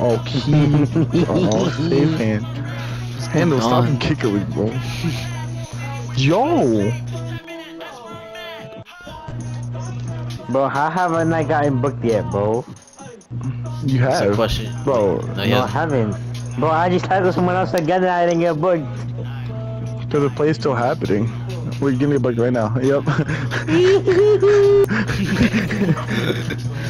Oh, key. oh, oh safe hand. Handle, stop and kick it bro. Yo! Bro, how haven't I gotten booked yet, bro? You That's a have. question. Bro, No, No. I haven't. Bro, I just talked with someone else again and I didn't get booked. because the play's still happening. Wait, give me a booked right now. Yep.